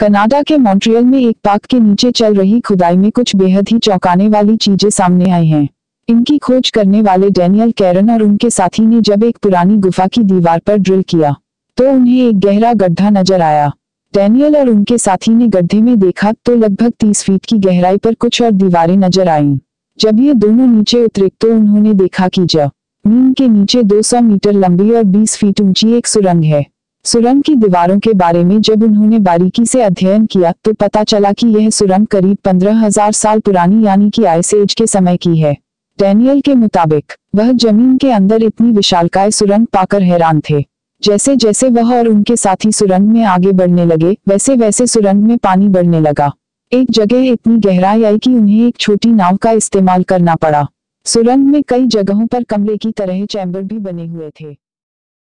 Canada के Montreal में एक पार्क के नीचे चल रही खुदाई में कुछ बेहद ही चौंकाने वाली चीज़ें सामने आई हैं। इनकी खोज करने वाले डेनियल कैरन और उनके साथी ने जब एक पुरानी गुफा की दीवार पर ड्रिल किया तो उन्हें एक गहरा गड्ढा नज़र आया। डेनियल और उनके साथी ने गड्ढे में देखा तो लगभग तीस फीट की गहराई पर कुछ और दीवारें नज़र आईं। जब ये दोनों नीचे उतरे तो उन्होंने देखा कि ज़मीन के नीचे 200 मीटर लंबी और 20 फीट ऊँची एक सुरंग है। सुरंग की दीवारों के बारे में जब उन्होंने बारीकी से अध्ययन किया तो पता चला कि यह सुरंग करीब पंद्रह हज़ार साल पुरानी यानी कि आइस एज के समय की है। डैनियल के मुताबिक, वह ज़मीन के अंदर इतनी विशालकाय सुरंग पाकर हैरान थे। जैसे जैसे वह और उनके साथी सुरंग में आगे बढ़ने लगे, वैसे वैसे सुरंग में पानी बढ़ने लगा। एक जगह इतनी गहराई आई कि उन्हें एक छोटी नाव का इस्तेमाल करना पड़ा। सुरंग में कई जगहों पर कमरे की तरह चैम्बर भी बने हुए थे।